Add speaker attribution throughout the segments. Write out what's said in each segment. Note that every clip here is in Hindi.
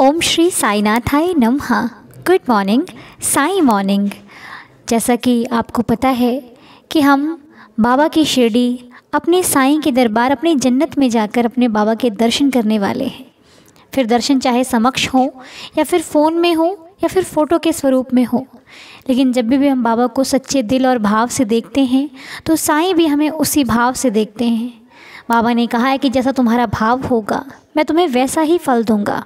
Speaker 1: ओम श्री साईनाथाय नमः। गुड मॉर्निंग साई मॉर्निंग जैसा कि आपको पता है कि हम बाबा की शिरडी अपने साईं के दरबार अपनी जन्नत में जाकर अपने बाबा के दर्शन करने वाले हैं। फिर दर्शन चाहे समक्ष हो या फिर फ़ोन में हो या फिर फ़ोटो के स्वरूप में हो। लेकिन जब भी, भी हम बाबा को सच्चे दिल और भाव से देखते हैं तो साईं भी हमें उसी भाव से देखते हैं। बाबा ने कहा है कि जैसा तुम्हारा भाव होगा मैं तुम्हें वैसा ही फल दूँगा।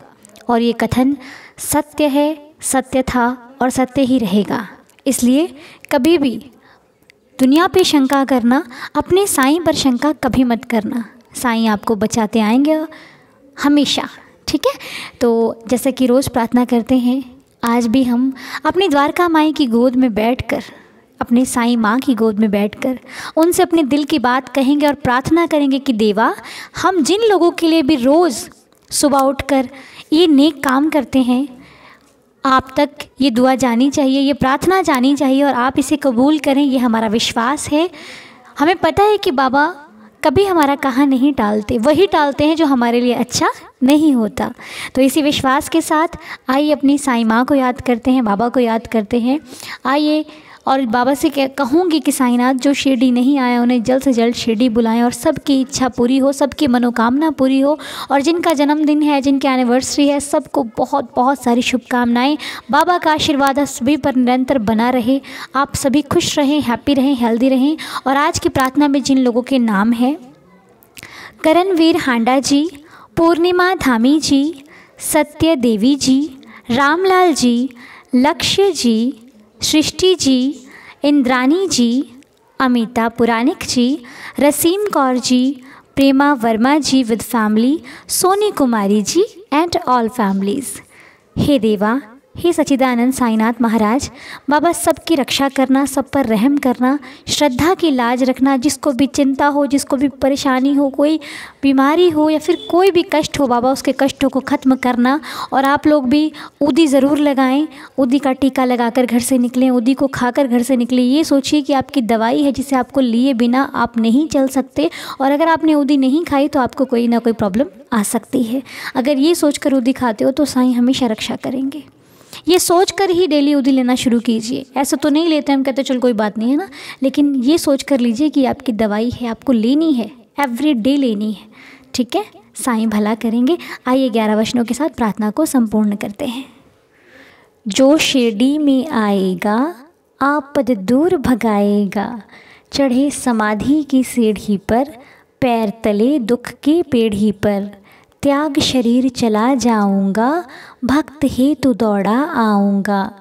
Speaker 1: और ये कथन सत्य है, सत्य था और सत्य ही रहेगा। इसलिए कभी भी दुनिया पे शंका करना, अपने साईं पर शंका कभी मत करना। साईं आपको बचाते आएँगे हमेशा, ठीक है? तो जैसा कि रोज़ प्रार्थना करते हैं, आज भी हम अपनी द्वारका माई की गोद में बैठकर, अपने साईं माँ की गोद में बैठकर, उनसे अपने दिल की बात कहेंगे और प्रार्थना करेंगे कि देवा, हम जिन लोगों के लिए भी रोज़ सुबह उठकर ये नेक काम करते हैं। आप तक ये दुआ जानी चाहिए, ये प्रार्थना जानी चाहिए और आप इसे कबूल करें, ये हमारा विश्वास है। हमें पता है कि बाबा कभी हमारा कहाँ नहीं टालते, वही टालते हैं जो हमारे लिए अच्छा नहीं होता। तो इसी विश्वास के साथ आइए अपनी साई माँ को याद करते हैं, बाबा को याद करते हैं। आइए और बाबा से कह, कहूँगी कि साईनाथ, जो शिरडी नहीं आया, उन्हें जल्द से जल्द शिरडी बुलाएँ और सबकी इच्छा पूरी हो, सबकी मनोकामना पूरी हो। और जिनका जन्मदिन है, जिनकी एनिवर्सरी है, सबको बहुत बहुत सारी शुभकामनाएँ। बाबा का आशीर्वाद सभी पर निरंतर बना रहे। आप सभी खुश रहें हैप्पी रहें हेल्दी रहें। और आज की प्रार्थना में जिन लोगों के नाम हैं, करणवीर हांडा जी, पूर्णिमा धामी जी, सत्य देवी ji, Ramlal ji, Lakshya ji Srishti ji Indrani ji, Amita Puranik ji, Rasim Kaur ji, Prema Verma ji with family Soni Kumari ji and all families हे देवा हे सचिदानंद साईनाथ महाराज, बाबा सबकी रक्षा करना, सब पर रहम करना, श्रद्धा की लाज रखना, जिसको भी चिंता हो, जिसको भी परेशानी हो, कोई बीमारी हो या फिर कोई भी कष्ट हो, बाबा उसके कष्टों को ख़त्म करना और आप लोग भी उदी ज़रूर लगाएँ उदी का टीका लगाकर घर से निकलें उदी को खाकर घर से निकलें। ये सोचिए कि आपकी दवाई है जिसे आपको लिए बिना आप नहीं चल सकते और अगर आपने उदी नहीं खाई तो आपको कोई ना कोई प्रॉब्लम आ सकती है। अगर ये सोच उदी खाते हो तो साईं हमेशा रक्षा करेंगे। ये सोच कर ही डेली उधी लेना शुरू कीजिए। ऐसा तो नहीं लेते, हम कहते चल कोई बात नहीं, है ना? लेकिन ये सोच कर लीजिए कि आपकी दवाई है, आपको लेनी है एवरी डे लेनी है, ठीक है? साईं भला करेंगे। आइए ग्यारह वचनों के साथ प्रार्थना को संपूर्ण करते हैं। जो शिरडी में आएगा, आपद दूर भगाएगा, चढ़े समाधि की सीढ़ी पर, पैर तले दुख की पेढ़ी पर त्याग शरीर चला जाऊँगा, भक्त हे तो दौड़ा आऊँगा।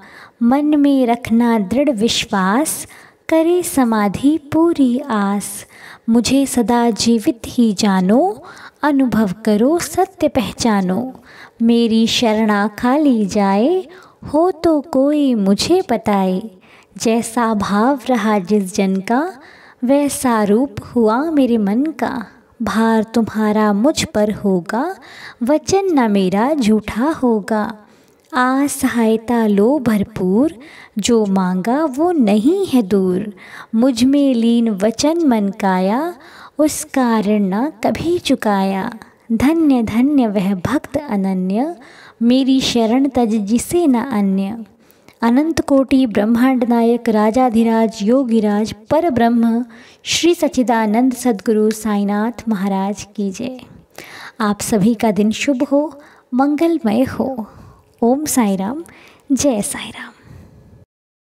Speaker 1: मन में रखना दृढ़ विश्वास, करे समाधि पूरी आस। मुझे सदा जीवित ही जानो, अनुभव करो, सत्य पहचानो। मेरी शरणा खाली जाए, हो तो कोई मुझे बताए। जैसा भाव रहा जिस जन का, वैसा रूप हुआ मेरे मन का। भार तुम्हारा मुझ पर होगा, वचन न मेरा झूठा होगा। आ सहायता लो भरपूर, जो मांगा वो नहीं है दूर। मुझमें लीन वचन मन काया, उस कारण न कभी चुकाया। धन्य धन्य वह भक्त अनन्य, मेरी शरण तज जिसे न अन्य। अनंत कोटि ब्रह्मांड नायक राजाधिराज योगिराज पर ब्रह्म श्री सचिदानंद सदगुरु साईनाथ महाराज की जय आप सभी का दिन शुभ हो मंगलमय हो ओम साई राम जय साई राम